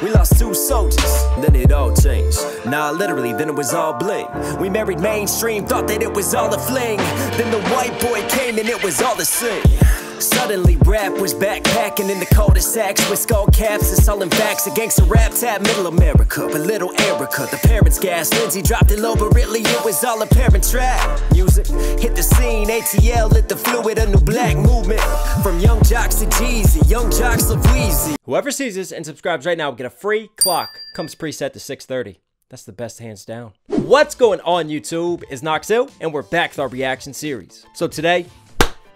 We lost two soldiers, then it all changed. Nah, literally, then it was all bling. We married mainstream, thought that it was all a fling. Then the white boy came and it was all the same. Suddenly, rap was backpacking in the cul-de-sacs with skull caps and selling facts. A gangster rap tap middle America, but little Erica. The parents gassed, Lindsay dropped it low, but really it was all a parent trap. Music hit the scene, ATL lit the fluid, a new black movement. From young jocks to Jeezy, young jocks to Weezy. Whoever sees this and subscribes right now will get a free clock. Comes preset to 630. That's the best hands down. What's going on YouTube? Is Knox Hill, and we're back with our reaction series. So today,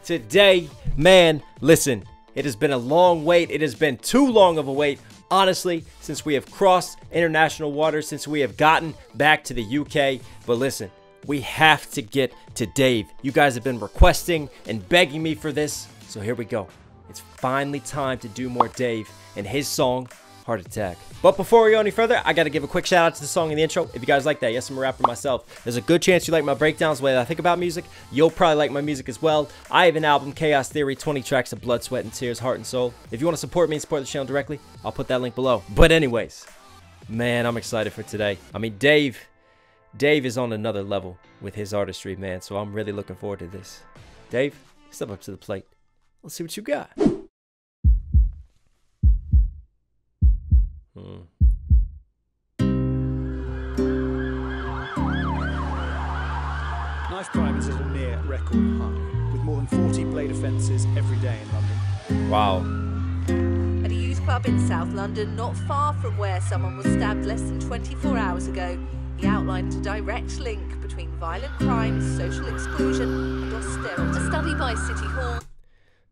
today, man, listen, it has been a long wait. It has been too long of a wait, honestly, since we have crossed international waters, since we have gotten back to the UK. But listen, we have to get to Dave. You guys have been requesting and begging me for this, so here we go. It's finally time to do more Dave and his song, Heart Attack. But before we go any further, I gotta give a quick shout out to the song in the intro. If you guys like that, yes, I'm a rapper myself. There's a good chance you like my breakdowns, the way that I think about music. You'll probably like my music as well. I have an album, Chaos Theory, 20 tracks of blood, sweat, and tears, heart and soul. If you want to support me and support the channel directly, I'll put that link below. But anyways, man, I'm excited for today. I mean, Dave, Dave is on another level with his artistry, man. So I'm really looking forward to this. Dave, step up to the plate. Let's see what you got. Hmm. Knife crime is at a near record high, with more than 40 blade offences every day in London. Wow. At a youth club in South London, not far from where someone was stabbed less than 24 hours ago, he outlined a direct link between violent crime, social exclusion, and austerity. A study by City Hall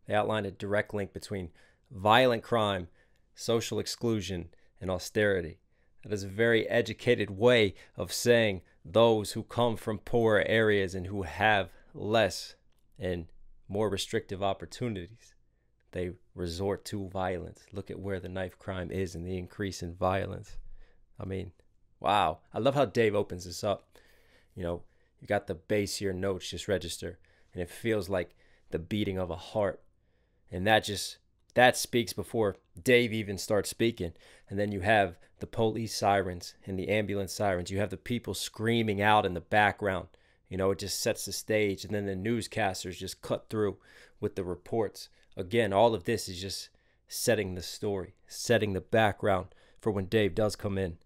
They outlined a direct link between violent crime, social exclusion, and austerity. That is a very educated way of saying those who come from poorer areas and who have less and more restrictive opportunities, they resort to violence. Look at where the knife crime is and the increase in violence. I mean, wow. I love how Dave opens this up. You know, you got the bass here notes just register, and it feels like the beating of a heart. And that just that speaks before Dave even starts speaking. And then you have the police sirens and the ambulance sirens. You have the people screaming out in the background. You know, it just sets the stage. And then the newscasters just cut through with the reports. Again, all of this is just setting the story, setting the background for when Dave does come in.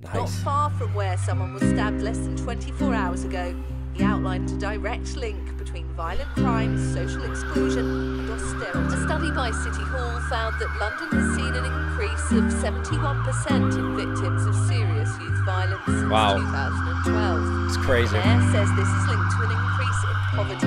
Not far from where someone was stabbed less than 24 hours ago, he outlined a direct link between violent crimes, social exclusion, and austerity. A study by City Hall found that London has seen an increase of 71% in victims of serious youth violence since Wow. 2012. It's crazy. The mayor says this is linked to an increase in poverty,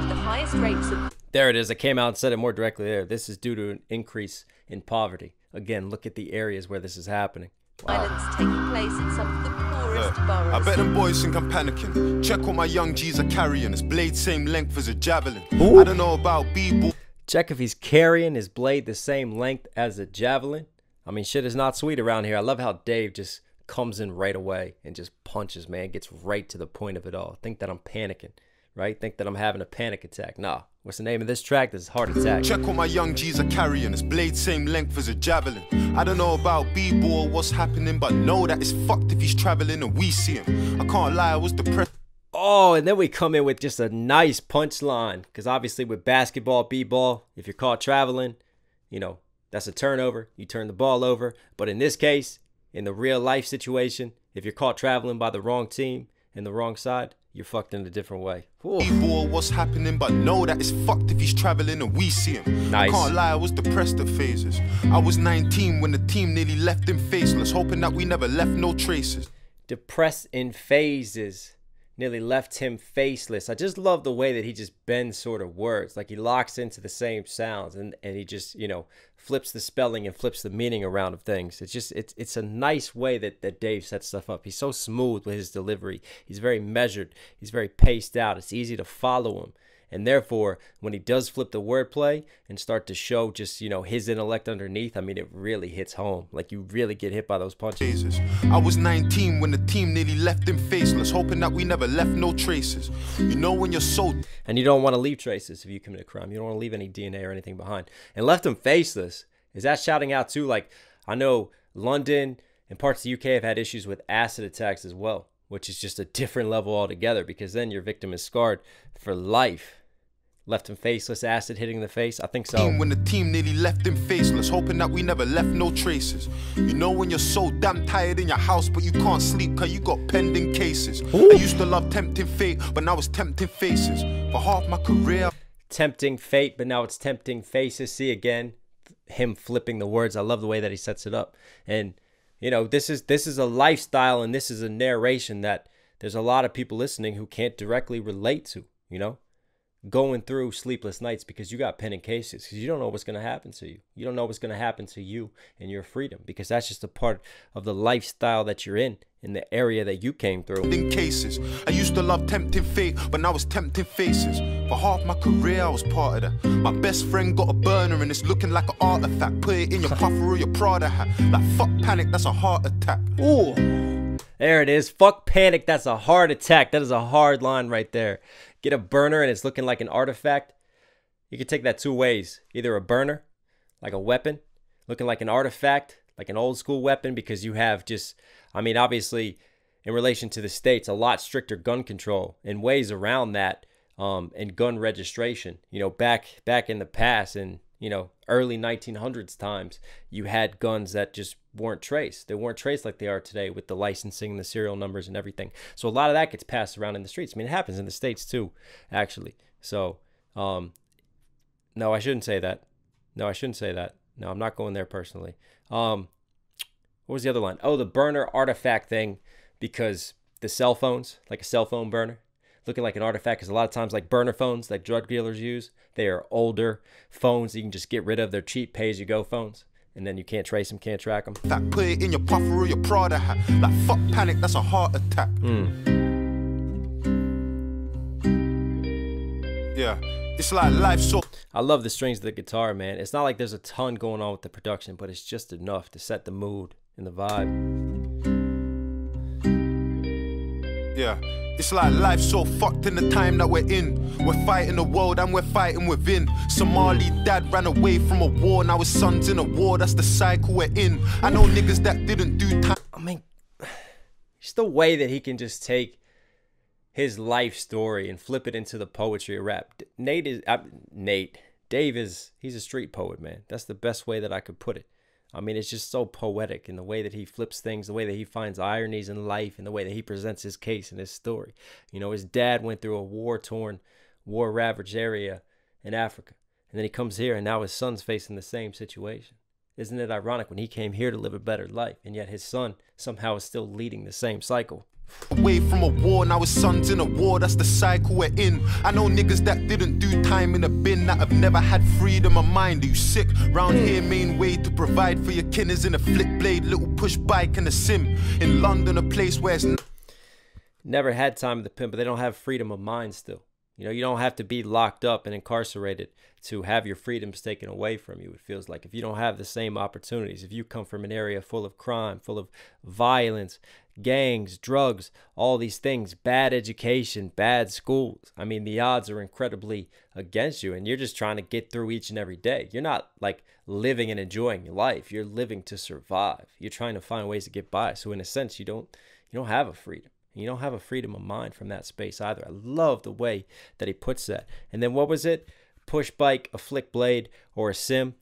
with the highest rates of There it is. I came out and said it more directly there. This is due to an increase in poverty. Again, look at the areas where this is happening. violence taking place in some of the poorest Look. I bet them boys think I'm panicking. Check what my young G's are carrying. It's blade same length as a javelin. Ooh. I don't know about b-boy. Check if he's carrying his blade the same length as a javelin. I mean, shit is not sweet around here. I love how Dave just comes in right away and just punches, man. Gets right to the point of it all. Think that I'm panicking, right? Think that I'm having a panic attack. Nah. What's the name of this track? This is Heart Attack. Check what my young G's are carrying. It's blade same length as a javelin. I don't know about b-boy what's happening, but know that it's fucked if he's traveling and we see him. I can't lie, I was depressed. Oh, and then we come in with just a nice punchline. Because obviously, with basketball, b ball, if you're caught traveling, you know, that's a turnover. You turn the ball over. But in this case, in the real life situation, if you're caught traveling by the wrong team and the wrong side, you're fucked in a different way. Ooh. what's happening, but know that it's fucked if he's traveling and we see him. Nice. I can't lie, I was depressed at phases. I was 19 when the team nearly left him faceless, hoping that we never left no traces. Depressed in phases. Nearly left him faceless. I just love the way that he just bends sort of words. Like he locks into the same sounds and, and he just, you know, flips the spelling and flips the meaning around of things. It's just it's it's a nice way that, that Dave sets stuff up. He's so smooth with his delivery. He's very measured. He's very paced out. It's easy to follow him. And therefore, when he does flip the wordplay and start to show just, you know, his intellect underneath, I mean, it really hits home. Like you really get hit by those punches. phases. I was 19 when the team nearly left him faceless, hoping that we never left no traces. You know when you're so And you don't want to leave traces if you commit a crime. You don't want to leave any DNA or anything behind. And left him faceless. Is that shouting out too? Like, I know London and parts of the UK have had issues with acid attacks as well, which is just a different level altogether because then your victim is scarred for life. Left him faceless, acid hitting the face. I think so. When the team nearly left him faceless, hoping that we never left no traces. You know when you're so damn tired in your house, but you can't sleep cause you got pending cases. I used to love tempting fate, but now it's tempting faces. For half my career, Tempting fate, but now it's tempting faces. See again, him flipping the words. I love the way that he sets it up. And you know, this is this is a lifestyle and this is a narration that there's a lot of people listening who can't directly relate to, you know? Going through sleepless nights because you got pending cases because you don't know what's going to happen to you. You don't know what's going to happen to you and your freedom because that's just a part of the lifestyle that you're in in the area that you came through. in cases. I used to love tempting fate, but now it's tempting faces. For half my career, I was part of that. My best friend got a burner and it's looking like an artifact. Put it in your puffer or your Prada hat. Like fuck panic, that's a heart attack. Ooh. There it is. Fuck panic. That's a heart attack. That is a hard line right there. Get a burner and it's looking like an artifact. You could take that two ways. Either a burner, like a weapon, looking like an artifact, like an old school weapon, because you have just, I mean, obviously, in relation to the states, a lot stricter gun control and ways around that, um, and gun registration. You know, back back in the past, and you know, early 1900s times, you had guns that just weren't traced. They weren't traced like they are today with the licensing, the serial numbers, and everything. So a lot of that gets passed around in the streets. I mean, it happens in the states too, actually. So, um, no, I shouldn't say that. No, I shouldn't say that. No, I'm not going there personally. Um, what was the other line? Oh, the burner artifact thing, because the cell phones, like a cell phone burner, looking like an artifact, because a lot of times, like burner phones, like drug dealers use, they are older phones you can just get rid of. They're cheap, pay as you go phones and then you can't trace them, can't track them. That put it in your puffer or your Prada hat. Like fuck panic, that's a heart attack. Hmm. Yeah, it's like life so. I love the strings of the guitar, man. It's not like there's a ton going on with the production, but it's just enough to set the mood and the vibe. Yeah. It's like life so fucked in the time that we're in. We're fighting the world and we're fighting within. Somali dad ran away from a war, now his son's in a war. That's the cycle we're in. I know niggas that didn't do time. I mean, just the way that he can just take his life story and flip it into the poetry of rap. Nate is uh, Nate. Dave is he's a street poet, man. That's the best way that I could put it. I mean, it's just so poetic in the way that he flips things, the way that he finds ironies in life, and the way that he presents his case and his story. You know, his dad went through a war torn, war ravaged area in Africa. And then he comes here, and now his son's facing the same situation. Isn't it ironic when he came here to live a better life, and yet his son somehow is still leading the same cycle? Away from a war, now his son's in a war, that's the cycle we're in. I know niggas that didn't do time in a bin that have never had freedom of mind. Are you sick? Round here, main way to provide for your kin is in a flip blade, little push bike and a sim. In London, a place where it's. Never had time to the pimp, but they don't have freedom of mind still. You know, you don't have to be locked up and incarcerated to have your freedoms taken away from you. It feels like if you don't have the same opportunities, if you come from an area full of crime, full of violence, gangs, drugs, all these things, bad education, bad schools. I mean, the odds are incredibly against you, and you're just trying to get through each and every day. You're not like living and enjoying your life. You're living to survive. You're trying to find ways to get by. So in a sense, you don't you don't have a freedom. You don't have a freedom of mind from that space either. I love the way that he puts that. And then what was it? Push bike, a flick blade, or a sim.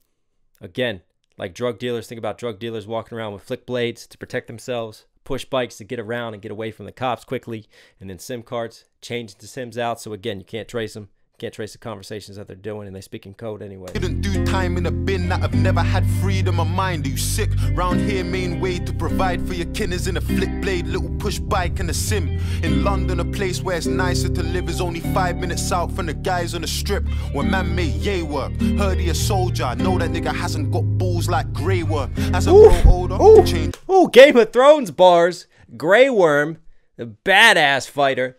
Again, like drug dealers, think about drug dealers walking around with flick blades to protect themselves, push bikes to get around and get away from the cops quickly, and then sim cards, change the sims out. So again, you can't trace them can't trace the conversations that they're doing and they speak in code anyway. Didn't do time in a bin that have never had freedom of mind. Are you sick? Round here, main way to provide for your kin is in a flip blade, little push bike and a sim. In London, a place where it's nicer to live is only five minutes out from the guys on the strip. where man made yay work, heard he a soldier. I know that nigga hasn't got balls like Grey Worm. As I grow older, Ooh, change. ooh, Game of Thrones bars. Grey Worm, the badass fighter.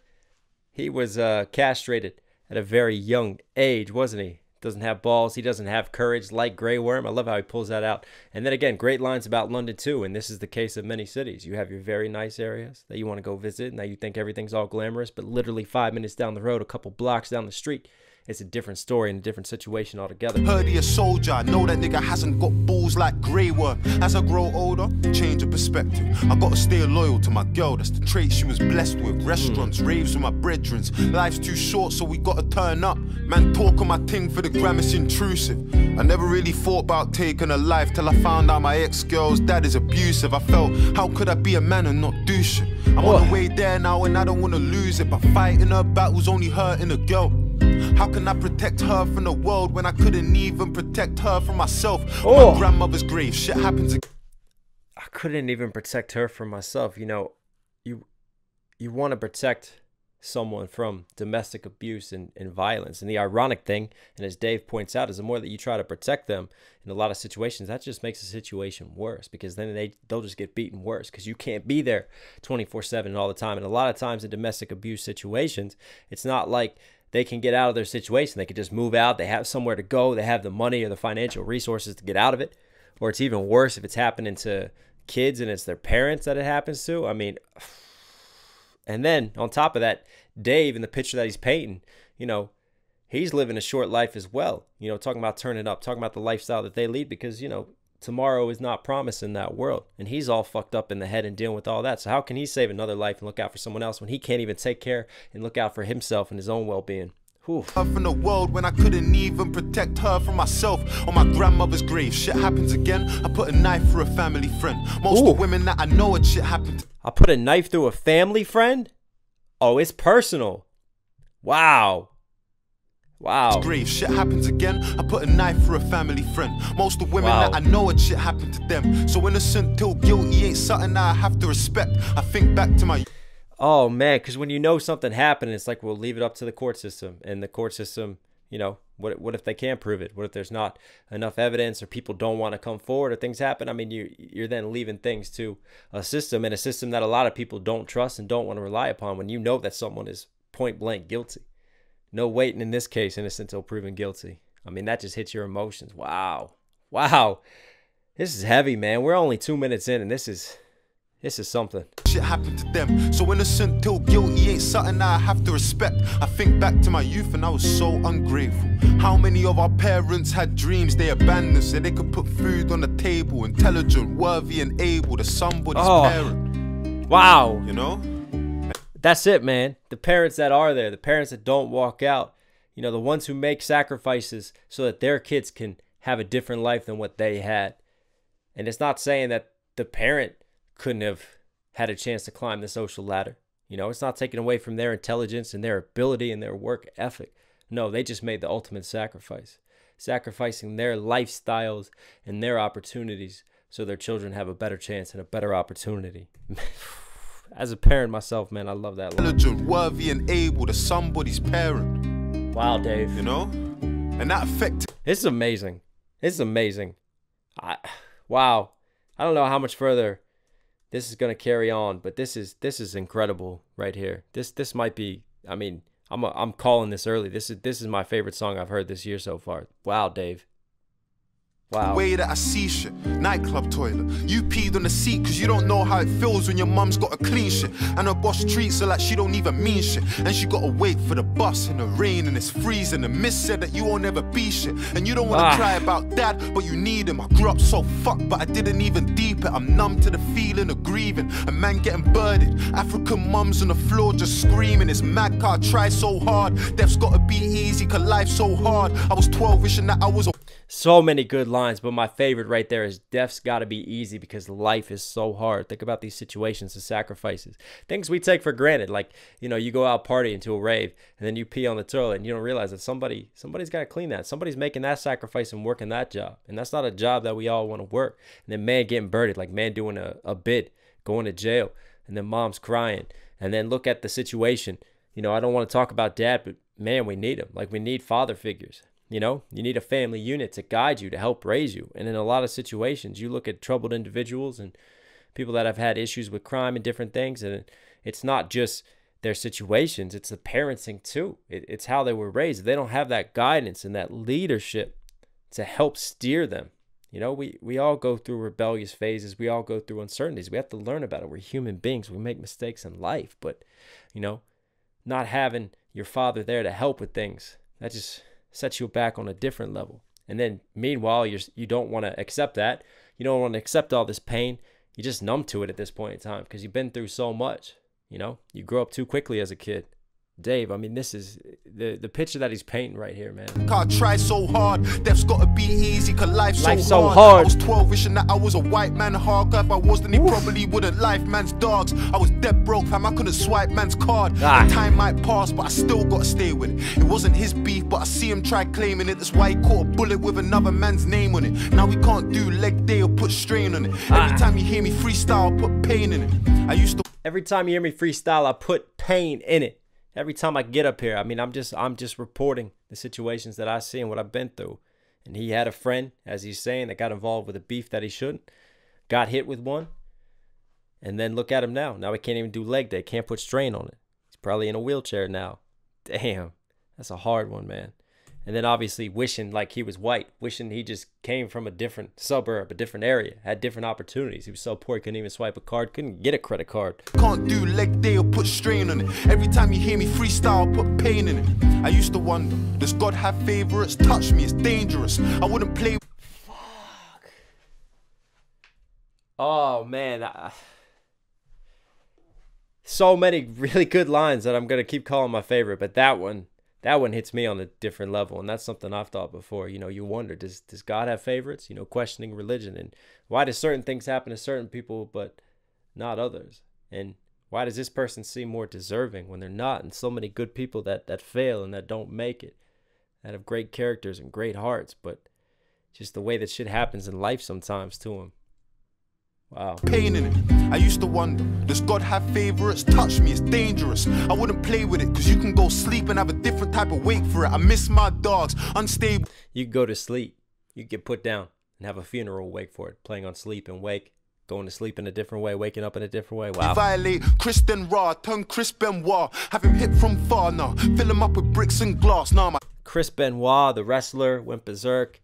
He was uh, castrated at a very young age, wasn't he? Doesn't have balls. He doesn't have courage like Grey Worm. I love how he pulls that out. And then again, great lines about London too. And this is the case of many cities. You have your very nice areas that you want to go visit. and Now you think everything's all glamorous, but literally five minutes down the road, a couple blocks down the street, it's a different story and a different situation altogether. Heard he a soldier, I know that nigga hasn't got balls like Grey Worm. As I grow older, change of perspective. I gotta stay loyal to my girl, that's the trait she was blessed with. Hmm. Restaurants, raves with my brethrens. Life's too short, so we gotta turn up. Man, talk on my ting for the gram, it's intrusive. I never really thought about taking a life till I found out my ex girl's dad is abusive. I felt, how could I be a man and not do shit? I'm on the way there now and I don't wanna lose it. But fighting her battles only hurting a girl. How can I protect her from the world when I couldn't even protect her from myself? Oh. my grandmother's grave, shit happens. I couldn't even protect her from myself. You know, you you want to protect someone from domestic abuse and, and violence. And the ironic thing, and as Dave points out, is the more that you try to protect them in a lot of situations, that just makes the situation worse because then they they'll just get beaten worse because you can't be there 24/7 all the time. And a lot of times in domestic abuse situations, it's not like they can get out of their situation. They can just move out. They have somewhere to go. They have the money or the financial resources to get out of it. Or it's even worse if it's happening to kids and it's their parents that it happens to. I mean, and then on top of that, Dave in the picture that he's painting, you know, he's living a short life as well. You know, talking about turning up, talking about the lifestyle that they lead because, you know, tomorrow is not promised in that world. And he's all fucked up in the head and dealing with all that. So how can he save another life and look out for someone else when he can't even take care and look out for himself and his own well being? Whew. her from the world when I couldn't even protect her from myself. On my grandmother's grave, shit happens again. I put a knife through a family friend. Most of Ooh. the women that I know it shit happened I put a knife through a family friend? Oh, it's personal. Wow. Wow. It's grave, shit happens again. I put a knife through a family friend. Most of the women Wow. that I know it shit happened to them. So innocent till guilty ain't something I have to respect. I think back to my Oh man, because when you know something happened, it's like we'll leave it up to the court system, and the court system, you know, what what if they can't prove it? What if there's not enough evidence, or people don't want to come forward, or things happen? I mean, you you're then leaving things to a system, and a system that a lot of people don't trust and don't want to rely upon. When you know that someone is point blank guilty, no waiting in this case, innocent until proven guilty. I mean, that just hits your emotions. Wow, wow, this is heavy, man. We're only two minutes in, and this is this is something. shit happened to them. So innocent till guilty ain't something I have to respect. I think back to my youth and I was so ungrateful. How many of our parents had dreams they abandoned so they could put food on the table, intelligent, worthy, and able to somebody's Oh. parent? Wow, You know? That's it, man. The parents that are there, the parents that don't walk out, you know, the ones who make sacrifices so that their kids can have a different life than what they had. And it's not saying that the parent couldn't have had a chance to climb the social ladder. You know, it's not taken away from their intelligence and their ability and their work ethic. No, they just made the ultimate sacrifice, sacrificing their lifestyles and their opportunities so their children have a better chance and a better opportunity. As a parent myself, man, I love that line. Intelligent, worthy, and able to somebody's parent. Wow, Dave. You know? And that affected This is amazing. This is amazing. I, wow. I don't know how much further this is gonna carry on, but this is this is incredible right here. This this might be. I mean, I'm a, I'm calling this early. This is this is my favorite song I've heard this year so far. Wow, Dave. The Wow. way that I see shit. Nightclub toilet. You peed on the seat because you don't know how it feels when your mum's got a clean shit. And her boss treats her like she don't even mean shit. And she gotta wait for the bus in the rain and it's freezing. The miss said that you won't ever be shit. And you don't wanna Ah. cry about dad, but you need him. I grew up so fucked, but I didn't even deep it. I'm numb to the feeling of grieving. A man getting birded. African mums on the floor just screaming. It's mad car, try so hard. Death's gotta be easy, cause life's so hard. I was 12 wishing that I was a So many good lines, but my favorite right there is death's got to be easy because life is so hard. Think about these situations, the sacrifices, things we take for granted. Like you know, you go out partying to a rave, and then you pee on the toilet, and you don't realize that somebody somebody's got to clean that. Somebody's making that sacrifice and working that job, and that's not a job that we all want to work. And then man getting birded, like man doing a, a bid, going to jail, and then mom's crying, and then look at the situation. You know, I don't want to talk about dad, but man, we need him. Like we need father figures. You know, you need a family unit to guide you, to help raise you. And in a lot of situations, you look at troubled individuals and people that have had issues with crime and different things, and it's not just their situations, it's the parenting too. It, it's how they were raised. They don't have that guidance and that leadership to help steer them. You know, we, we all go through rebellious phases. We all go through uncertainties. We have to learn about it. We're human beings. We make mistakes in life. But, you know, not having your father there to help with things That just sets you back on a different level. And then meanwhile, you're you don't want to accept that. You don't want to accept all this pain. You're just numb to it at this point in time because you've been through so much. You know, you grow up too quickly as a kid. Dave, I mean, this is the the picture that he's painting right here, man. I try so hard, death's gotta be easy, cause life's, Life's so, so hard. hard. I was 12 wishing that I was a white man hard. If I was, then he probably wouldn't life man's dogs. I was dead broke, fam, I couldn't swipe man's card. Ah. Time might pass, but I still gotta stay with it. It wasn't his beef, but I see him try claiming it. That's why he caught a bullet with another man's name on it. Now we can't do leg day or put strain on it. Ah. Every time you hear me freestyle, I put pain in it. I used to Every time you hear me freestyle, I put pain in it. Every time I get up here, I mean, I'm just I'm just reporting the situations that I see and what I've been through. And he had a friend, as he's saying, that got involved with a beef that he shouldn't, got hit with one, and then look at him now. Now he can't even do leg day, can't put strain on it. He's probably in a wheelchair now. Damn, that's a hard one, man. And then obviously wishing like he was white, wishing he just came from a different suburb, a different area, had different opportunities. He was so poor he couldn't even swipe a card, couldn't get a credit card. Can't do leg day or put strain on it. Every time you hear me freestyle, put pain in it. I used to wonder, does God have favorites? Touch me, it's dangerous. I wouldn't play Fuck. Oh man, I, so many really good lines that I'm gonna keep calling my favorite, but that one, that one hits me on a different level, and that's something I've thought before. You know, you wonder does does God have favorites? You know, questioning religion and why does certain things happen to certain people but not others, and why does this person seem more deserving when they're not? And so many good people that that fail and that don't make it, that have great characters and great hearts, but just the way that shit happens in life sometimes to them. Wow. pain in it. I used to wonder, does God have favorites? Touch me, it's dangerous. I wouldn't play with it, cause you can go sleep and have a different type of wake for it. I miss my dogs, unstable. You go to sleep. You get put down and have a funeral wake for it, playing on sleep and wake, going to sleep in a different way, waking up in a different way. Wow. Violate Kristen Raw, turn Chris Benoit. Have him hit from far now. Fill him up with bricks and glass. Now my Chris Benoit, the wrestler, went berserk,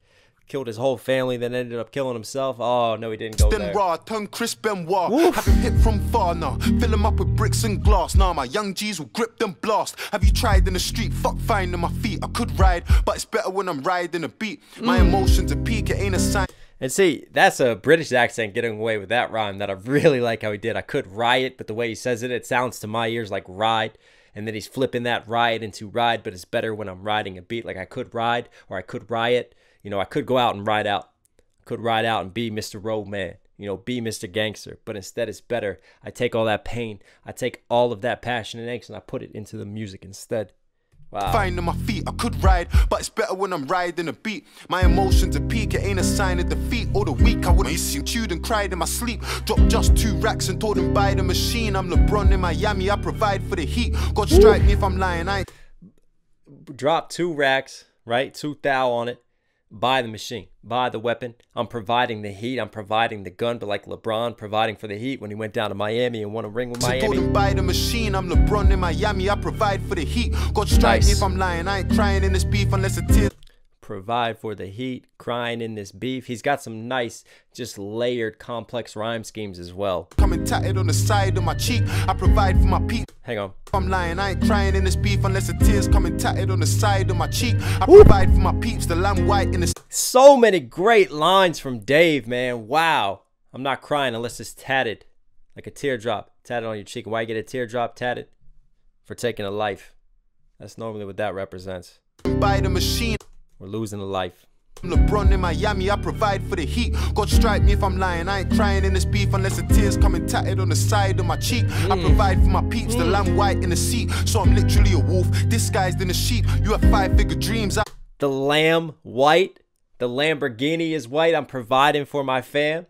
killed his whole family, then ended up killing himself. Oh no, he didn't go Then there. raw, turn Chris Benoit. Have him hit from far now. Fill him up with bricks and glass. Now my young G's will grip them blast. Have you tried in the street? Fuck finding my feet. I could ride, but it's better when I'm riding a beat. My mm. emotions are peak, it ain't a sign. And see, that's a British accent getting away with that rhyme that I really like how he did. I could riot, but the way he says it, it sounds to my ears like ride. And then he's flipping that riot into ride, but it's better when I'm riding a beat. Like I could ride or I could riot. You know, I could go out and ride out. Could ride out and be Mr. Roadman. You know, be Mr. Gangster. But instead, it's better. I take all that pain, I take all of that passion and angst, and I put it into the music instead. Wow. Finding my feet, I could ride, but it's better when I'm riding a beat. My emotions are peak, it ain't a sign of defeat or the weak. I wouldn't see chewed and cried in my sleep. Dropped just two racks and told him buy the machine. I'm LeBron in Miami, I provide for the heat. God strike me if I'm lying, I drop two racks, right? Two thou on it. Buy the machine, buy the weapon. I'm providing the heat. I'm providing the gun, but like LeBron providing for the heat when he went down to Miami and won a ring with Miami. him buy the machine. I'm LeBron in Miami. I provide for the heat. God strike me Nice. if I'm lying. I ain't crying in this beef unless a tear. Provide for the heat, crying in this beef. He's got some nice, just layered, complex rhyme schemes as well. Coming tatted on the side of my cheek. I provide for my peep. Hang on. I'm lying, I ain't crying in this beef unless the tears coming tatted on the side of my cheek. I provide for my peeps, the lamb white in the So many great lines from Dave, man. Wow. I'm not crying unless it's tatted. Like a teardrop tatted on your cheek. Why you get a teardrop tatted? For taking a life. That's normally what that represents. buy the machine. We're losing a life. LeBron in Miami, I provide for the heat. God strike me if I'm lying. I ain't crying in this beef unless the tears coming tatted on the side of my cheek. I mm. provide for my peeps, the mm. lamb white in the seat. So I'm literally a wolf, disguised in a sheep. You have five figure dreams. I The lamb white. The Lamborghini is white. I'm providing for my fam.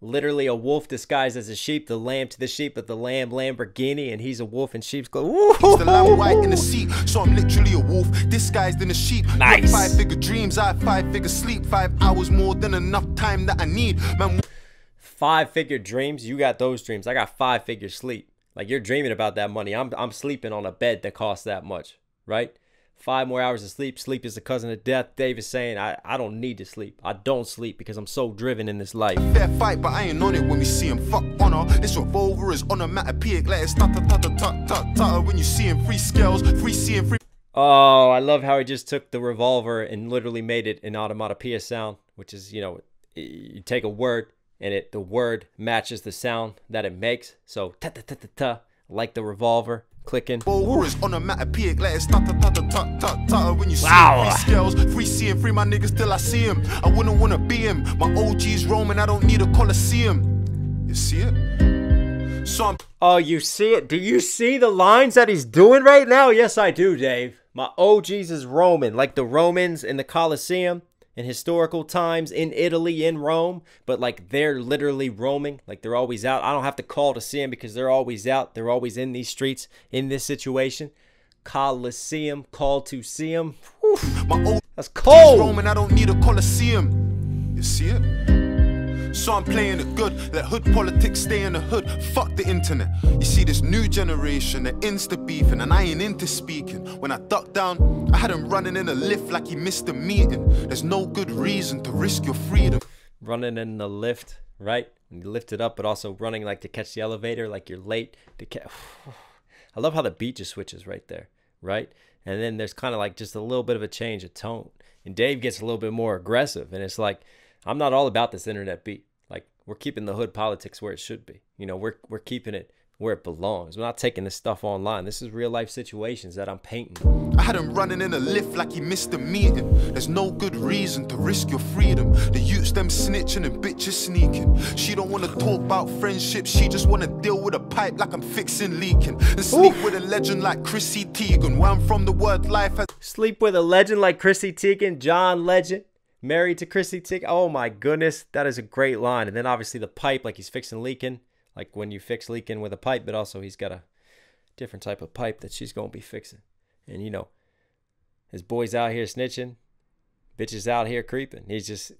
Literally a wolf disguised as a sheep. The lamb to the sheep, but the lamb Lamborghini, and he's a wolf in sheep's clothes. It's the lamb white in the seat, so I'm literally a wolf, disguised in a sheep. Nice. five figure dreams, I have five figure sleep. Five hours more than enough time that I need. Man, Five figure dreams. You got those dreams. I got five figure sleep. Like you're dreaming about that money. I'm I'm sleeping on a bed that costs that much, right? Five more hours of sleep. Sleep is the cousin of death. Dave is saying, I, I don't need to sleep. I don't sleep because I'm so driven in this life. fair fight, but I ain't on it when we see him. Fuck honor. This revolver is onomatopoeic. Let it stutter, tutter, tut, tut, tutter. When you see him, free scales, free seeing, free. Oh, I love how he just took the revolver and literally made it an automatopoeia sound, which is, you know, you take a word and it the word matches the sound that it makes. So ta ta ta ta ta, like the revolver clicking. Boris on a onomatopoeic letters, ta ta ta ta ta ta ta. When you see Wow. three scales, free seeing, free my niggas till I see him. I wouldn't wanna be him. My OG's roaming, I don't need a coliseum. You see it? So I'm Oh, you see it? Do you see the lines that he's doing right now? Yes, I do, Dave. My OGs is Roman, like the Romans in the Colosseum in historical times in Italy, in Rome, but like they're literally roaming, like they're always out. I don't have to call to see them because they're always out. They're always in these streets in this situation. Colosseum, call to see them. That's cold. roaming, I don't need a coliseum. You see it? So I'm playing it good. Let hood politics stay in the hood. Fuck the internet. You see this new generation, they're insta beefing, and I ain't into speaking. When I ducked down, I had him running in a lift like he missed a meeting. There's no good reason to risk your freedom. running in the lift, right? And you lift it up, but also running like to catch the elevator, like you're late to catch. I love how the beat just switches right there, right? And then there's kind of like just a little bit of a change of tone. And Dave gets a little bit more aggressive. And it's like, I'm not all about this internet beat. Like, we're keeping the hood politics where it should be. You know, we're, we're keeping it where it belongs. We're not taking this stuff online. This is real life situations that I'm painting. I had him running in a lift like he missed a meeting. There's no good reason to risk your freedom. The youths them snitching and bitches sneaking. She don't wanna talk about friendship, she just wanna deal with a pipe like I'm fixing leaking. And sleep with a legend like Chrissy Teigen. Where I'm from, the word life has Sleep with a legend like Chrissy Teigen, John Legend, married to Chrissy Teigen. Oh my goodness, that is a great line. And then obviously the pipe, like he's fixing leaking, like when you fix leaking with a pipe, but also he's got a different type of pipe that she's gonna be fixing. And you know, his boys out here snitching, bitches out here creeping. He's just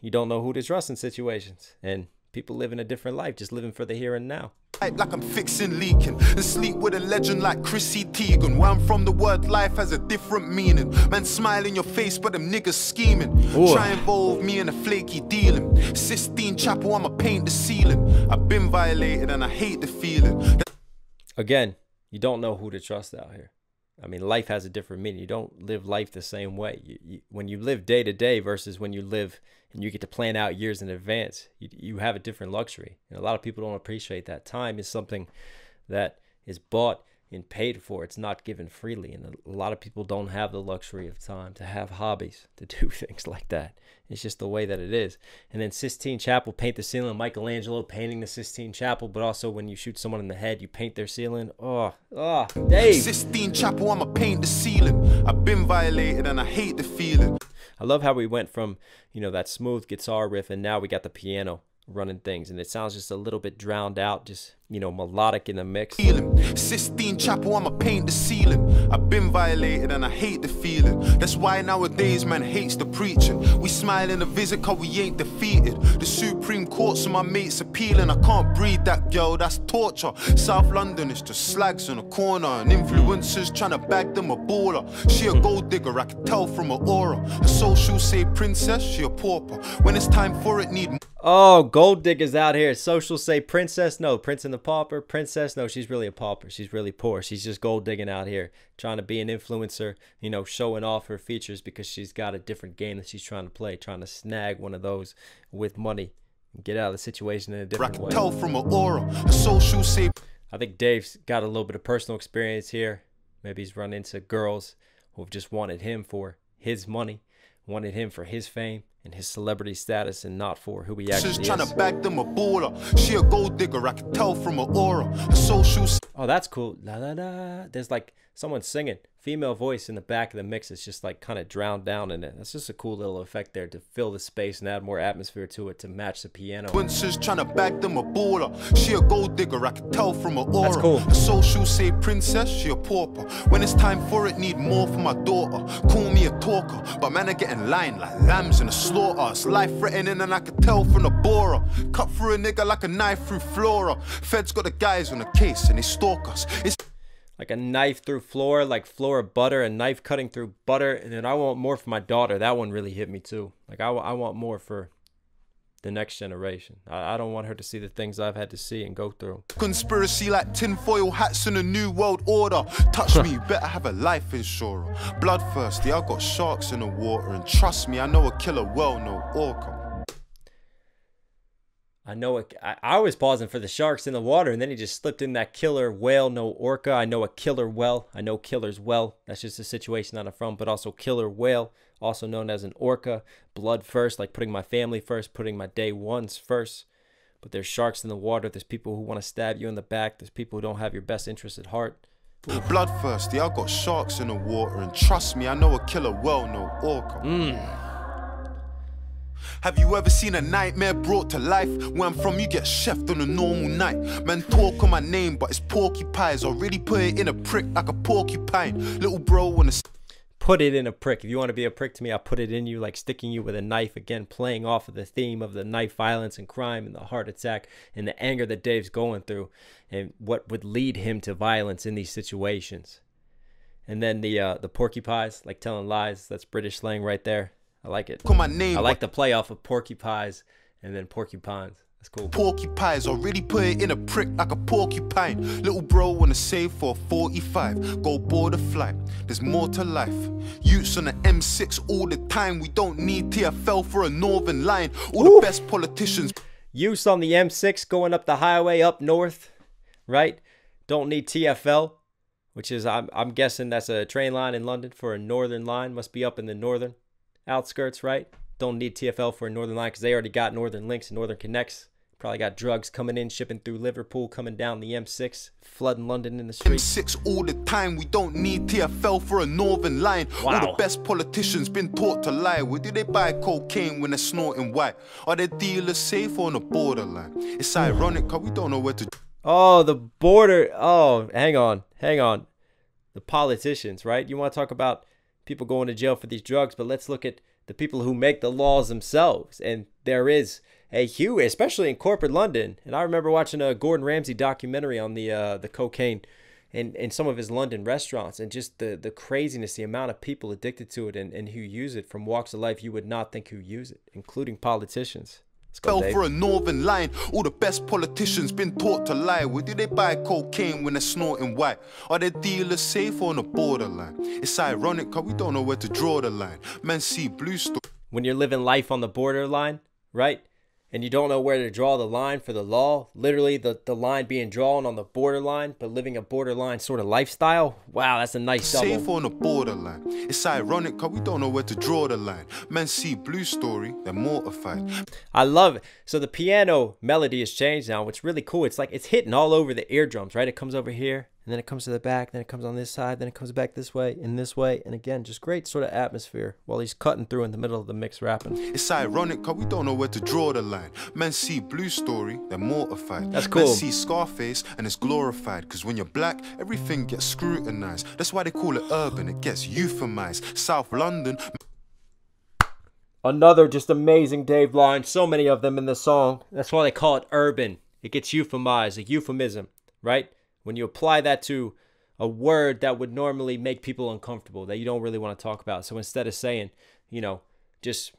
you don't know who to trust in situations, and people living a different life, just living for the here and now. like I'm fixing leaking. And sleep with a legend like Chrissy Teigen. Where I'm from, the word life has a different meaning. Man, smile in your face, but them niggas scheming. Ooh. Try involve me in a flaky dealing. Sistine Chapel, I'ma paint the ceiling. I've been violated and I hate the feeling. again, you don't know who to trust out here. I mean, life has a different meaning. You don't live life the same way. You, you, when you live day to day versus when you live and you get to plan out years in advance, you, you have a different luxury. And a lot of people don't appreciate that. Time is something that is bought and paid for. It's not given freely. And a lot of people don't have the luxury of time to have hobbies, to do things like that. It's just the way that it is. And then Sistine Chapel, paint the ceiling. Michelangelo painting the Sistine Chapel, but also when you shoot someone in the head, you paint their ceiling. Oh, oh, Dave. Sistine Chapel, I'ma paint the ceiling. I've been violated and I hate the feeling. I love how we went from, you know, that smooth guitar riff and now we got the piano running things. And it sounds just a little bit drowned out, just, you know, melodic in the mix. feeling. Sistine Chapel, I'ma paint the ceiling. I've been violated and I hate the feeling. That's why nowadays man hates the preaching. We smile in the visit cause we ain't defeated. The Supreme Court's on my mates appealing. I can't breathe that girl, that's torture. South London is just slags on a corner and influencers trying to bag them a baller. She a gold digger, I can tell from her aura. Her social say princess, she a pauper. When it's time for it, need Oh, gold diggers out here. Social say princess. No, prince and the pauper. Princess. No, she's really a pauper. She's really poor. She's just gold digging out here, trying to be an influencer, you know, showing off her features because she's got a different game that she's trying to play, trying to snag one of those with money and get out of the situation in a I different can way. tell from her aura. Her social say I think Dave's got a little bit of personal experience here. Maybe he's run into girls who have just wanted him for his money, wanted him for his fame and his celebrity status, and not for who he She's actually trying is. to bag them a baller. She a gold digger, I can tell from her aura. Her social Oh, that's cool. La la la. There's like someone singing, female voice in the back of the mix. It's just like kind of drowned down in it. That's just a cool little effect there to fill the space and add more atmosphere to it to match the piano. influencers trying to bag them a baller. She a gold digger, I can tell from her aura. That's cool. Her social say princess, she a pauper. When it's time for it, need more for my daughter. Call me a talker, but man, I get in line like lambs in a slaughter. It's life threatening, and I can tell from the borer. Cut through a nigga like a knife through flora. Feds got the guys on the case, and they stalk us. It's Like a knife through floor, like floor of butter, a knife cutting through butter. And then I want more for my daughter. That one really hit me too. Like I, I want more for the next generation. I, I don't want her to see the things I've had to see and go through. Conspiracy like tinfoil hats in a new world order. Touch me, you better have a life insurer. Bloodthirsty, I got sharks in the water, and trust me, I know a killer well, no orca. I know it. I, I was pausing for the sharks in the water, and then he just slipped in that killer whale, no orca. I know a killer well. I know killers well. That's just a situation that I'm from, but also killer whale, also known as an orca. Blood first, like putting my family first, putting my day ones first. But there's sharks in the water. There's people who want to stab you in the back. There's people who don't have your best interest at heart. Bloodthirsty, I got sharks in the water, and trust me, I know a killer well, no orca. Hmm. Have you ever seen a nightmare brought to life? Where I'm from, you get chefed on a normal night. Man, talk on my name, but it's porky pies. I really put it in a prick like a porcupine. Little bro the Put it in a prick. If you want to be a prick to me, I'll put it in you like sticking you with a knife. Again, playing off of the theme of the knife violence and crime and the heart attack and the anger that Dave's going through and what would lead him to violence in these situations. And then the uh, the porky pies, like telling lies. That's British slang right there. I like it. Call my name, I like the play off of porky pies and then porcupines. That's cool. porky pies. Really put it in a prick like a porcupine. Little bro wanna save for a 45. Go board a flight. There's more to life. Utes on the M6 all the time. We don't need TFL for a northern line. All the best politicians. Use on the M6 going up the highway up north, right? Don't need TFL, which is I'm I'm guessing that's a train line in London for a northern line. Must be up in the northern outskirts, right? Don't need TFL for a northern line because they already got northern links and northern connects. Probably got drugs coming in, shipping through Liverpool, coming down the M6, flooding London in the streets. M6 all the time. We don't need TFL for a northern line. Wow. All the best politicians been taught to lie. Where do they buy cocaine when they're snorting white? Are their dealers safe on the borderline? It's ironic cause we don't know where to Oh, the border. Oh, hang on, hang on. The politicians, right? You want to talk about people going to jail for these drugs, but let's look at the people who make the laws themselves. And there is a huge, especially in corporate London. And I remember watching a Gordon Ramsay documentary on the uh, the cocaine in, in some of his London restaurants and just the, the craziness, the amount of people addicted to it and, and who use it from walks of life you would not think who use it, including politicians. Go, fell for a northern line. All the best politicians been taught to lie. Where do they buy cocaine when they're snorting white? Are their dealers safe on the borderline? It's ironic cause we don't know where to draw the line. Men see blue sto- when you're living life on the borderline, right? And you don't know where to draw the line for the law, literally the, the line being drawn on the borderline, but living a borderline sort of lifestyle. Wow, that's a nice safe double. on the borderline. It's ironic cause we don't know where to draw the line. Men see blue story, they're mortified. I love it. So the piano melody has changed now, What's really cool. It's like it's hitting all over the eardrums, right? It comes over here, and then it comes to the back, then it comes on this side, then it comes back this way and this way. And again, just great sort of atmosphere while he's cutting through in the middle of the mix rapping. It's ironic cause we don't know where to draw the line. Men see blue story, they're mortified. That's cool. Men see Scarface and it's glorified. Cause when you're black, everything gets scrutinized. That's why they call it urban, it gets euphemized. South London, Another just amazing Dave line. So many of them in the song. That's why they call it urban. It gets euphemized, a euphemism, right? When you apply that to a word that would normally make people uncomfortable, that you don't really want to talk about. So instead of saying, you know, just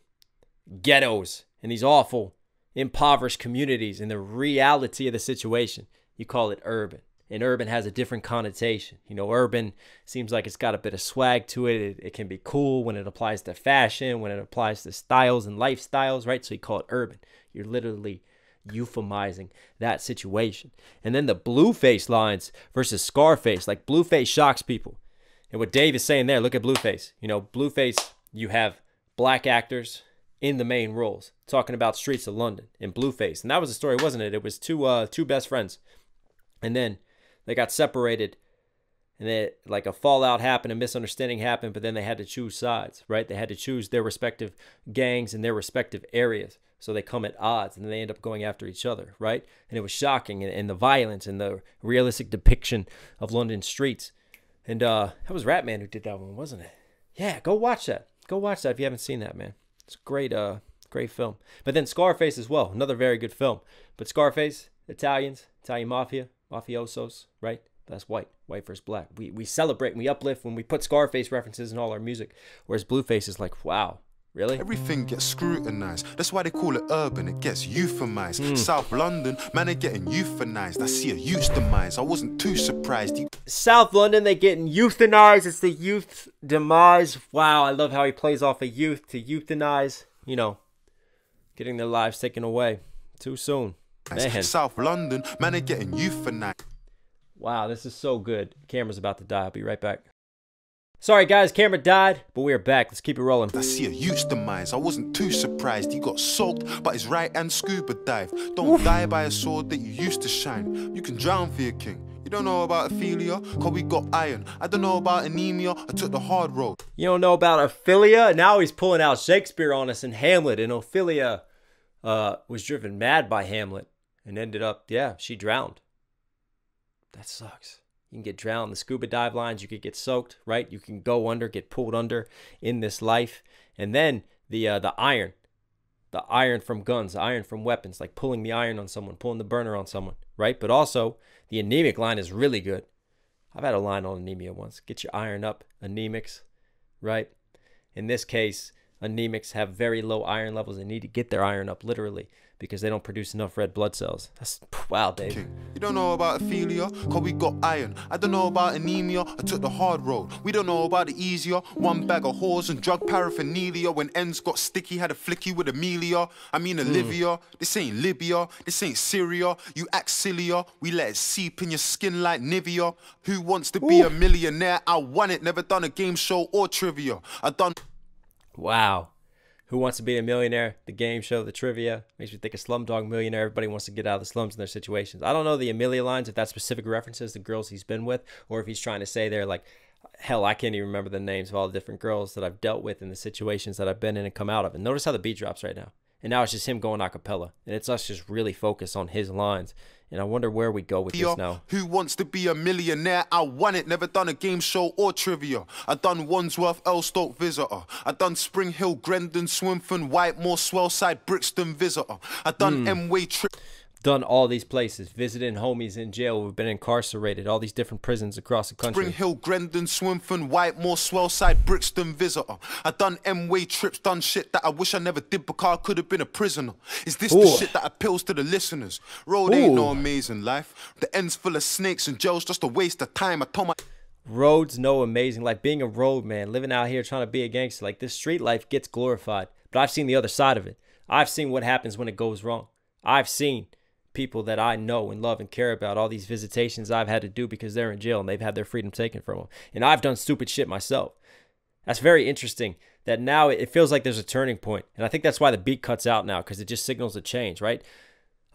ghettos and these awful, impoverished communities and the reality of the situation, you call it urban. And urban has a different connotation. You know, urban seems like it's got a bit of swag to it. It, it can be cool when it applies to fashion, when it applies to styles and lifestyles, right? So you call it urban. You're literally euphemizing that situation. And then the Blueface lines versus Scarface. Like Blueface shocks people. And what Dave is saying there, look at Blueface. You know, Blueface, you have black actors in the main roles talking about streets of London in Blueface. And that was the story, wasn't it? It was two uh two best friends. And then they got separated and then like a fallout happened, a misunderstanding happened, but then they had to choose sides, right? They had to choose their respective gangs and their respective areas. So they come at odds and they end up going after each other, right? And it was shocking and, and the violence and the realistic depiction of London streets. And uh that was Rapman who did that one, wasn't it? Yeah, go watch that. Go watch that if you haven't seen that, man. It's a great uh great film. But then Scarface as well, another very good film. But Scarface, Italians, Italian mafia, mafiosos, right? That's white, white versus black. We we celebrate and we uplift when we put Scarface references in all our music. Whereas Blueface is like, wow, Really? Everything gets scrutinized. That's why they call it urban. It gets euphemized. Hmm. South London, man, they're getting euthanized. I see a youth's demise. I wasn't too surprised. You South London, they're getting euthanized. It's the youth demise. Wow, I love how he plays off of youth to euthanize. You know, getting their lives taken away too soon. Man. South London, man, they're getting euthanized. Wow, this is so good. Camera's about to die. I'll be right back. Sorry, guys, camera died, but we are back. Let's keep it rolling. I see a youth's demise. I wasn't too surprised. He got soaked, but his right hand scuba dive. Don't die by a sword that you used to shine. You can drown for your king. You don't know about Ophelia? Cause we got iron. I don't know about anemia. I took the hard road. You don't know about Ophelia? Now he's pulling out Shakespeare on us in Hamlet, and Ophelia uh, was driven mad by Hamlet and ended up, yeah, she drowned. That sucks. You can get drowned. in The scuba dive lines, you could get soaked, right? You can go under, get pulled under in this life. And then the uh, the iron, the iron from guns, the iron from weapons, like pulling the iron on someone, pulling the burner on someone, right? But also the anemic line is really good. I've had a line on anemia once. Get your iron up, anemics, right? In this case, anemics have very low iron levels and need to get their iron up literally because they don't produce enough red blood cells. That's wow, Dave. You don't know about Ophelia, cause we got iron. I don't know about anemia, I took the hard road. We don't know about the easier. One bag of whores and drug paraphernalia. When ends got sticky, had a flicky with Amelia. I mean hmm. Olivia. This ain't Libya, this ain't Syria. You act sillier, we let it seep in your skin like Nivea. Who wants to be a millionaire? I won it, never done a game show or trivia. I done Wow. Who Wants to Be a Millionaire, the game show, the trivia. Makes me think of Slumdog Millionaire. Everybody wants to get out of the slums in their situations. I don't know the Amelia lines, if that specific references the girls he's been with, or if he's trying to say they're like, hell, I can't even remember the names of all the different girls that I've dealt with in the situations that I've been in and come out of. And notice how the beat drops right now. And now it's just him going a cappella. And it's us just really focused on his lines. And I wonder where we go with this now. Who wants to be a millionaire? I won it. Never done a game show or trivia. I done Wandsworth, Elstoke Visitor. I done Spring Hill, Grendon, Swinfen, Whitemoor, Swaleside, Brixton Visitor. I done hmm. M-Way Trip. Done all these places, visiting homies in jail who've been incarcerated, all these different prisons across the country. Spring Hill, Grendon, Swinfen, Whitemoor, Swaleside, Brixton Visitor. I done M-Way trips, done shit that I wish I never did because I could have been a prisoner. Is this the shit that appeals to the listeners? Road ain't no amazing life. The end's full of snakes and jails, just a waste of time. I told my roads no amazing like being a road man living out here trying to be a gangster like this street life gets glorified but i've seen the other side of it i've seen what happens when it goes wrong i've seen people that i know and love and care about all these visitations i've had to do because they're in jail and they've had their freedom taken from them and i've done stupid shit myself. That's very interesting that now it feels like there's a turning point. And i think that's why the beat cuts out now because it just signals a change right?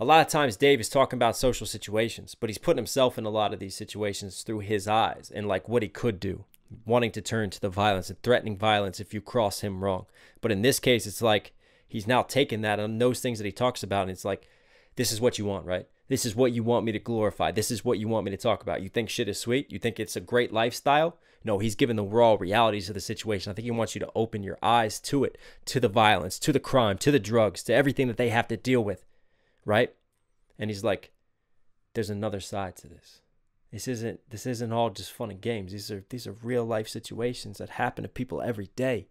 A lot of times Dave is talking about social situations, but he's putting himself in a lot of these situations through his eyes and like what he could do, wanting to turn to the violence and threatening violence if you cross him wrong. But in this case, it's like he's now taken that and those things that he talks about, and it's like, this is what you want, right? This is what you want me to glorify. This is what you want me to talk about. You think shit is sweet? You think it's a great lifestyle? No, he's given the raw realities of the situation. I think he wants you to open your eyes to it, to the violence, to the crime, to the drugs, to everything that they have to deal with right? And he's like, there's another side to this. This isn't this isn't all just fun and games. These are these are real life situations that happen to people every day.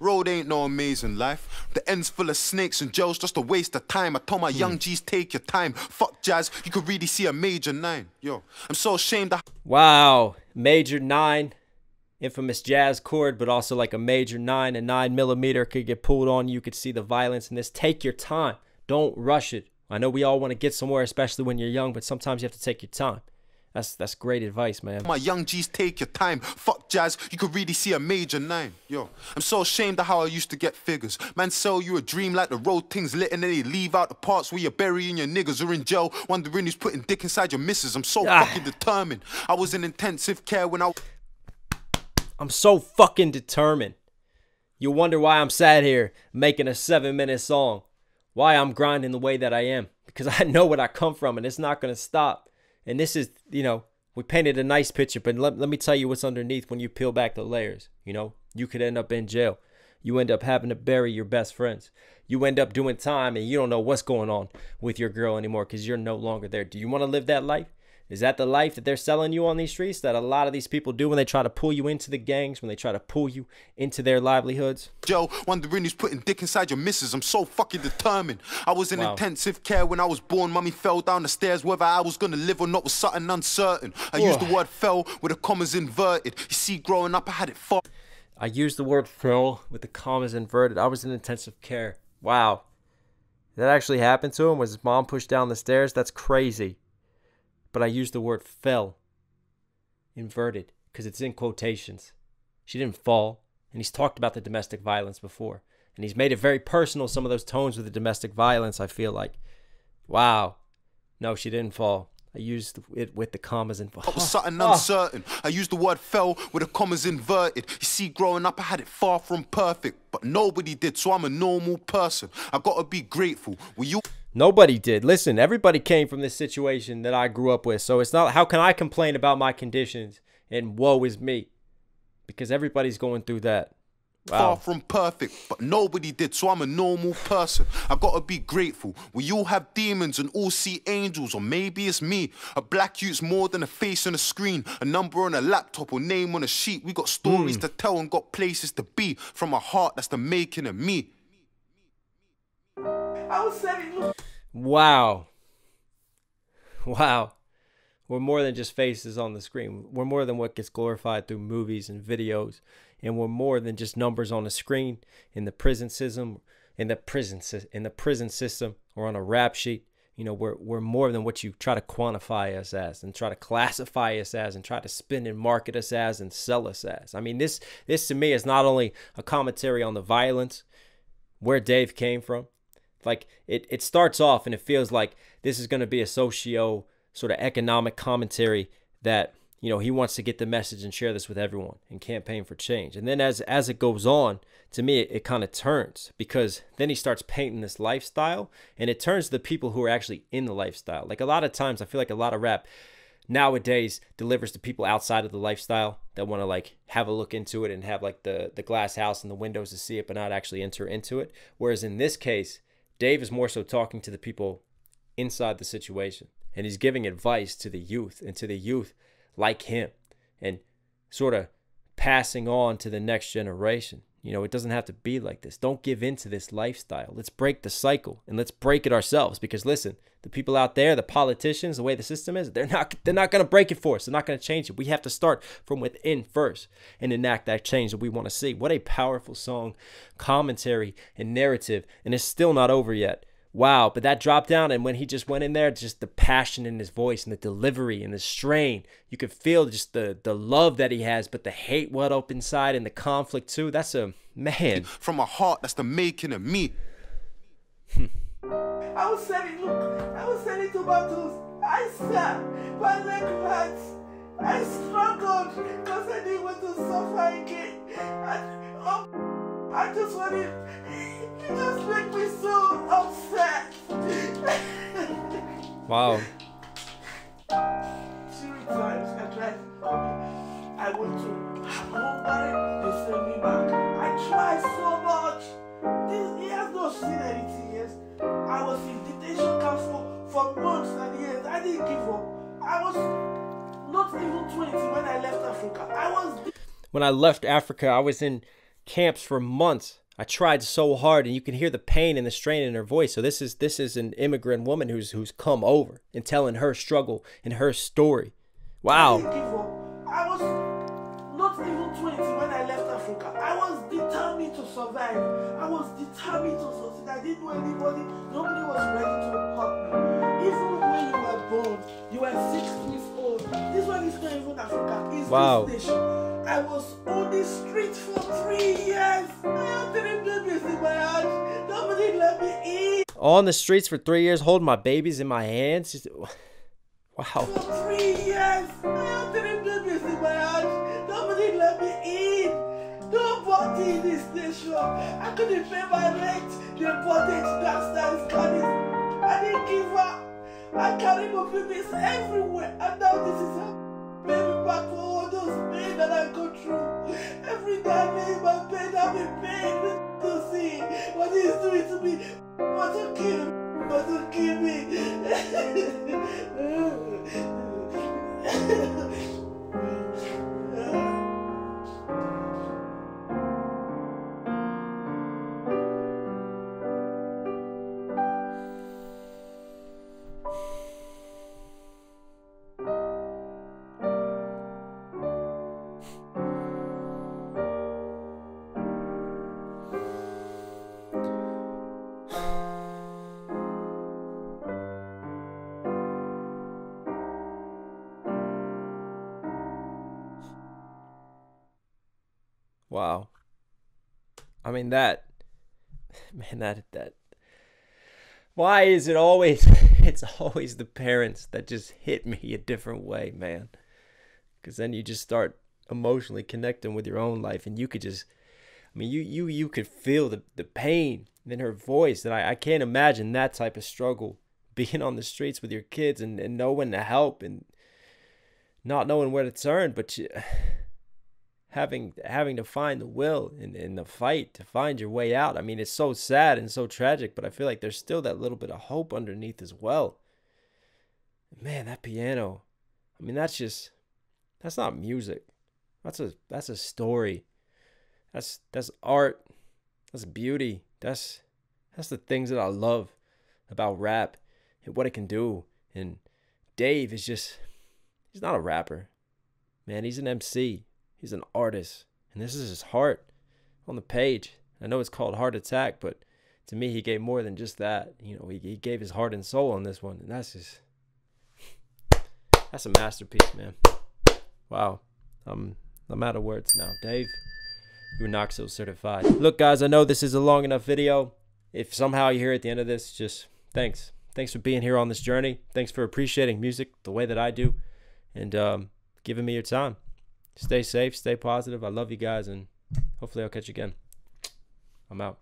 Road ain't no amazing life. The end's full of snakes and jails, just a waste of time. I told my young hmm. G's, take your time. Fuck jazz, you could really see a major nine. Yo, I'm so ashamed of Wow, major nine, infamous jazz chord, but also like a major nine, a nine millimeter could get pulled on. You could see the violence in this. Take your time. Don't rush it. I know we all want to get somewhere, especially when you're young, but sometimes you have to take your time. That's that's great advice, man. My young G's take your time. Fuck jazz, you could really see a major nine. Yo, I'm so ashamed of how I used to get figures. Man, sell you a dream like the road things lit and then they leave out the parts where you're burying your niggas or in jail, wondering who's putting dick inside your missus. I'm so Ah. fucking determined. I was in intensive care when I. I'm so fucking determined. You wonder why I'm sat here making a seven minute song. Why I'm grinding the way that I am. Because I know where I come from and it's not going to stop. And this is, you know, we painted a nice picture, but let, let me tell you what's underneath when you peel back the layers. You know, you could end up in jail. You end up having to bury your best friends. You end up doing time and you don't know what's going on with your girl anymore because you're no longer there. Do you want to live that life? Is that the life that they're selling you on these streets that a lot of these people do when they try to pull you into the gangs, when they try to pull you into their livelihoods? Joe, wondering who's putting dick inside your missus. I'm so fucking determined. I was in Wow. intensive care when I was born. Mummy fell down the stairs. Whether I was gonna live or not was something uncertain. I used the word fell with the commas inverted. You see, growing up, I had it far. I used the word fell with the commas inverted. I was in intensive care. Wow. That actually happened to him? Was his mom pushed down the stairs? That's crazy. But I used the word fell inverted because it's in quotations. She didn't fall. And he's talked about the domestic violence before. And he's made it very personal, some of those tones with the domestic violence, I feel like. Wow. No, she didn't fall. I used it with the commas and It was something Oh. uncertain. I used the word fell with the commas inverted. You see, growing up, I had it far from perfect, but nobody did, so I'm a normal person. I gotta be grateful. Will you? Nobody did. Listen, everybody came from this situation that I grew up with. So it's not how can I complain about my conditions and woe is me? Because everybody's going through that. Far from perfect, but nobody did, so I'm a normal person. I gotta be grateful. We all have demons and all see angels, or maybe it's me. A black youth's more than a face on a screen, a number on a laptop, or name on a sheet. We got stories hmm. to tell and got places to be. From a heart that's the making of me. Wow. Wow. We're more than just faces on the screen. We're more than what gets glorified through movies and videos. And we're more than just numbers on a screen in the prison system, in the prison in the prison system or on a rap sheet. You know, we're we're more than what you try to quantify us as and try to classify us as and try to spin and market us as and sell us as. I mean, this this to me is not only a commentary on the violence, where Dave came from, like it, it starts off and it feels like this is going to be a socio sort of economic commentary that you know he wants to get the message and share this with everyone and campaign for change. And then as as it goes on to me it, it kind of turns because then he starts painting this lifestyle and it turns to the people who are actually in the lifestyle. Like a lot of times i feel like a lot of rap nowadays delivers to people outside of the lifestyle that want to like have a look into it and have like the the glass house and the windows to see it but not actually enter into it. Whereas in this case dave is more so talking to the people inside the situation and he's giving advice to the youth and to the youth like him and sort of passing on to the next generation you know it doesn't have to be like this. Don't give in to this lifestyle. Let's break the cycle and let's break it ourselves because listen the people out there the politicians the way the system is they're not they're not going to break it for us. They're not going to change it. We have to start from within first and enact that change that we want to see. What a powerful song commentary and narrative and it's still not over yet wow but that dropped down and when he just went in there just the passion in his voice and the delivery and the strain you could feel just the the love that he has but the hate what up inside and the conflict too that's a man From a heart that's the making of me. I was selling, look, I was selling tomatoes. I sat, my leg hurts. I struggled because I didn't want to suffer again. And, oh, I just wanted, it just made me so upset. wow Three times um, I tried to me. I went to Hungary, they sent me back. I tried so much. This, he has not seen anything yet. I was in detention camp for, for months and years. I didn't give up. I was not even 20 when I left Africa. I was when I left Africa, I was in camps for months. I tried so hard, and you can hear the pain and the strain in her voice. So this is this is an immigrant woman who's who's come over and telling her struggle and her story. Wow. I was not even 20 when I left Africa. I was determined to survive. I was determined to succeed. I didn't know anybody. Nobody was ready to help me. Even when you were born, you were six weeks This one is not even Africa. It's Wow. this nation. I was on the street for three years. I had three babies in my. Nobody let me eat On the streets for three years, holding my babies in my hands. Just- Wow. for three years. I had three babies in my arms. Nobody let me eat. Nobody in this nation. I couldn't pay my rent. They bought it. Got. I didn't give up. I carry my babies everywhere, and now this is happening back for all those pain that I go through. Every day I'm in my bed, I'm in pain to see what he's doing to me. What to kill me, what to kill me. mean that man that that why is it always it's always the parents that just hit me a different way, man. Cuz then you just start emotionally connecting with your own life and you could just I mean you you you could feel the the pain in her voice and I, I can't imagine that type of struggle being on the streets with your kids and, and knowing to help and not knowing where to turn but you, having having to find the will in, in the fight to find your way out. I mean it's so sad and so tragic but i feel like there's still that little bit of hope underneath as well. Man that piano i mean that's just that's not music. That's a that's a story. That's that's art. That's beauty. That's that's the things that i love about rap and what it can do. And dave is just he's not a rapper. Man he's an mc he's an artist and this is his heart on the page i know it's called heart attack but to me he gave more than just that you know he, he gave his heart and soul on this one and that's just that's a masterpiece man wow i'm i'm out of words now dave you're Knox Hill certified. Look, guys, I know this is a long enough video. If somehow you're here at the end of this, just thanks. Thanks for being here on this journey. Thanks for appreciating music the way that I do and um, giving me your time. Stay safe, stay positive. I love you guys, and hopefully I'll catch you again. I'm out.